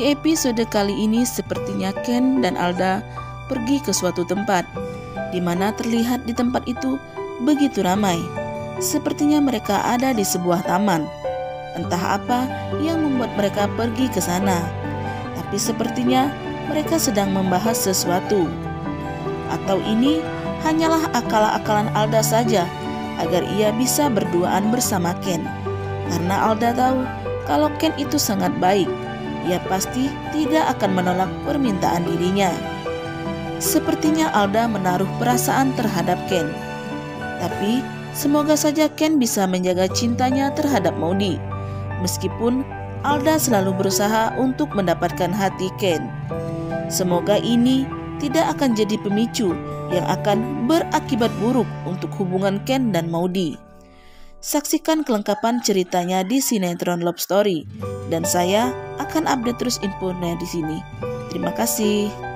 episode kali ini sepertinya Ken dan Alda pergi ke suatu tempat, di mana terlihat di tempat itu begitu ramai. Sepertinya mereka ada di sebuah taman. Entah apa yang membuat mereka pergi ke sana, tapi sepertinya mereka sedang membahas sesuatu. Atau ini hanyalah akal-akalan Alda saja agar ia bisa berduaan bersama Ken. Karena Alda tahu kalau Ken itu sangat baik, ia pasti tidak akan menolak permintaan dirinya. Sepertinya Alda menaruh perasaan terhadap Ken. Tapi semoga saja Ken bisa menjaga cintanya terhadap Maudi. Meskipun Alda selalu berusaha untuk mendapatkan hati Ken. Semoga ini tidak akan jadi pemicu yang akan berakibat buruk untuk hubungan Ken dan Maudi. Saksikan kelengkapan ceritanya di sinetron Love Story dan saya akan update terus infonya di sini. Terima kasih.